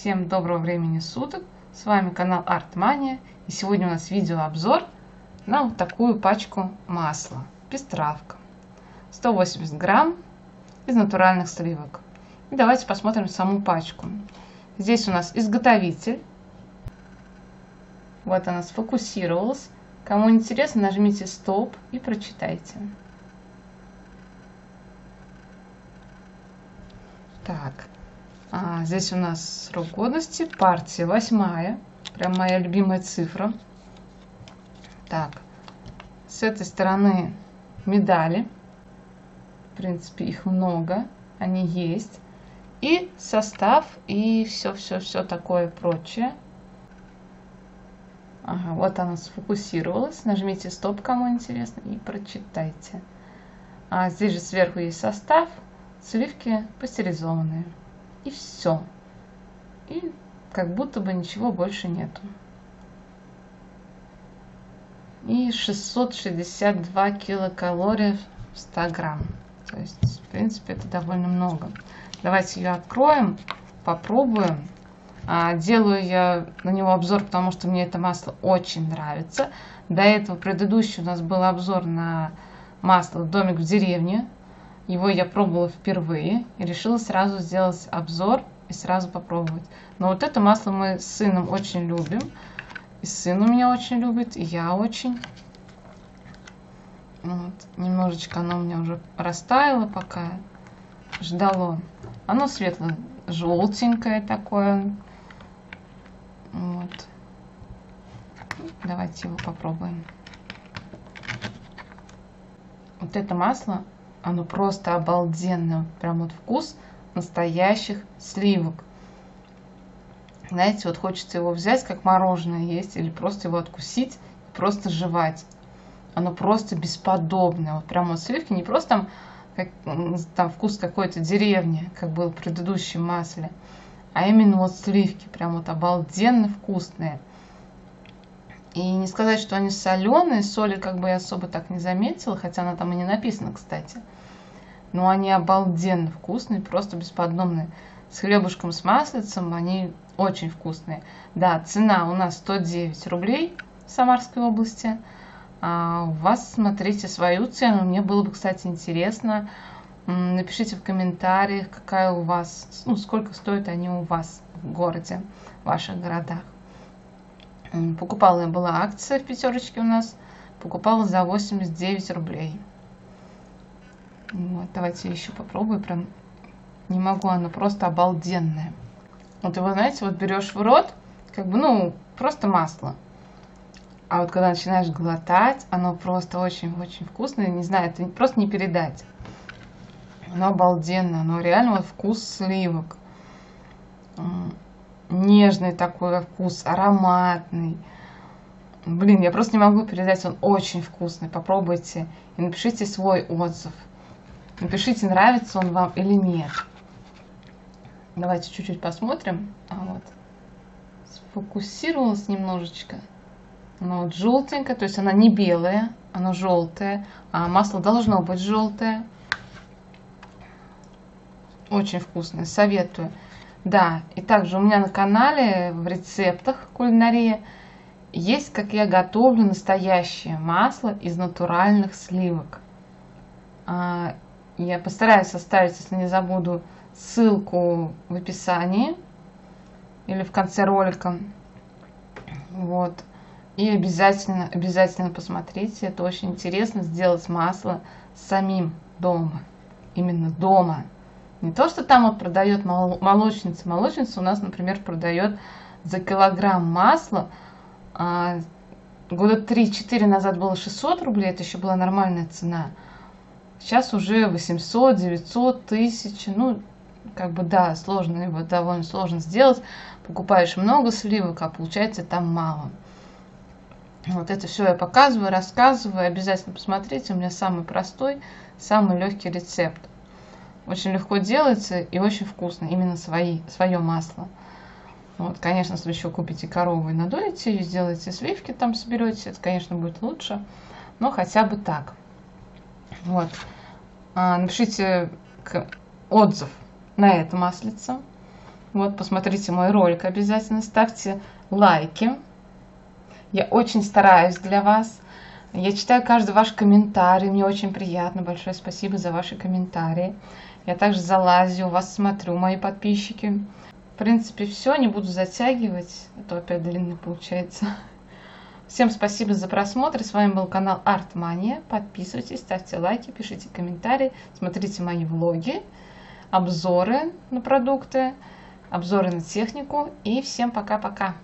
Всем доброго времени суток! С вами канал Артмания и сегодня у нас видеообзор на вот такую пачку масла. Пестравка. 180 грамм из натуральных сливок. И давайте посмотрим саму пачку. Здесь у нас изготовитель. Вот она сфокусировалась. Кому интересно, нажмите стоп и прочитайте. Так, а, здесь у нас срок годности, партия восьмая, прям моя любимая цифра. Так, с этой стороны медали, в принципе их много, они есть. И состав, и все-все-все такое прочее. Ага, вот она сфокусировалась. Нажмите стоп, кому интересно, и прочитайте. А здесь же сверху есть состав, сливки пастеризованные. И все. И как будто бы ничего больше нету. И 662 килокалорий в 100 грамм. То есть, в принципе, это довольно много. Давайте ее откроем, попробуем. А, делаю я на него обзор, потому что мне это масло очень нравится. До этого предыдущий у нас был обзор на масло «Домик в деревне». Его я пробовала впервые и решила сразу сделать обзор и сразу попробовать. Но вот это масло мы с сыном очень любим. И сын у меня очень любит, и я очень. Вот. Немножечко оно у меня уже растаяло, пока ждало. Оно светло-желтенькое такое. Вот. Давайте его попробуем. Вот это масло оно просто обалденное. Прям вот вкус настоящих сливок. Знаете, вот хочется его взять, как мороженое есть, или просто его откусить, просто жевать. Оно просто бесподобное. Вот прям вот сливки не просто там, как, там вкус какой-то деревни, как был в предыдущем масле, а именно вот сливки, прям вот обалденно вкусные. И не сказать, что они соленые, соли как бы я особо так не заметила, хотя она там и не написана, кстати. Но они обалденно вкусные, просто бесподобные. С хлебушком с маслицем они очень вкусные. Да, цена у нас 109 рублей в Самарской области. А у вас смотрите свою цену. Мне было бы, кстати, интересно. Напишите в комментариях, какая у вас, ну, сколько стоят они у вас в городе, в ваших городах. Покупала я была акция в пятерочке у нас. Покупала за 89 рублей. Вот, давайте еще попробую. Прям не могу, оно просто обалденное. Вот его, знаете, вот берешь в рот, как бы, ну, просто масло. А вот когда начинаешь глотать, оно просто очень-очень вкусное. Не знаю, это просто не передать. Оно обалденное, оно реально вот вкус сливок нежный такой вкус, ароматный. Блин, я просто не могу передать, он очень вкусный. Попробуйте и напишите свой отзыв. Напишите, нравится он вам или нет. Давайте чуть-чуть посмотрим. А вот. Сфокусировалась немножечко. Она вот желтенькая, то есть она не белая, она желтая. А масло должно быть желтое. Очень вкусное, советую. Да, и также у меня на канале в рецептах кулинария есть, как я готовлю настоящее масло из натуральных сливок. А, я постараюсь оставить, если не забуду, ссылку в описании или в конце ролика. Вот. И обязательно, обязательно посмотрите. Это очень интересно сделать масло самим дома. Именно дома. Не то, что там вот продает молочница. Молочница у нас, например, продает за килограмм масла. А, года 3-4 назад было 600 рублей, это еще была нормальная цена. Сейчас уже 800, 900, 1000. Ну, как бы да, сложно, его довольно сложно сделать. Покупаешь много сливок, а получается там мало. Вот это все я показываю, рассказываю. Обязательно посмотрите. У меня самый простой, самый легкий рецепт. Очень легко делается и очень вкусно. Именно свои, свое масло. Вот, конечно, если еще купите корову и надуете ее, сделаете сливки, там соберете, это, конечно, будет лучше. Но хотя бы так. Вот. А, напишите отзыв на это маслице. Вот, посмотрите мой ролик обязательно, ставьте лайки. Я очень стараюсь для вас. Я читаю каждый ваш комментарий, мне очень приятно. Большое спасибо за ваши комментарии. Я также залазю, вас смотрю, мои подписчики. В принципе, все, не буду затягивать, а то опять длинный получается. Всем спасибо за просмотр. С вами был канал Артмания. Подписывайтесь, ставьте лайки, пишите комментарии, смотрите мои влоги, обзоры на продукты, обзоры на технику. И всем пока-пока.